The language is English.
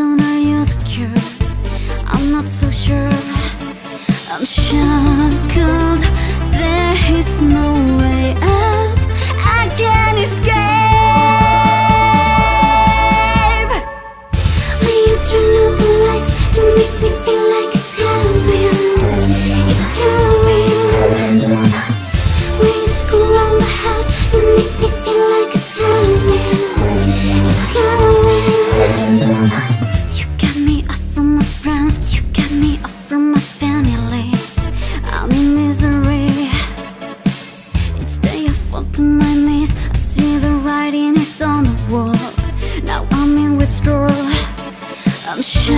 on, are you the cure? I'm not so sure, I'm shy 我想